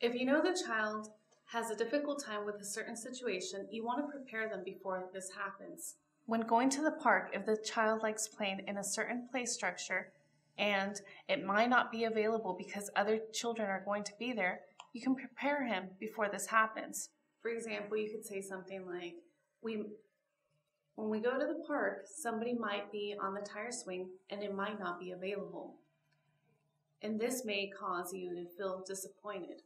If you know the child has a difficult time with a certain situation, you want to prepare them before this happens. When going to the park, if the child likes playing in a certain play structure and it might not be available because other children are going to be there, you can prepare him before this happens. For example, you could say something like, "We when we go to the park, somebody might be on the tire swing and it might not be available. And this may cause you to feel disappointed.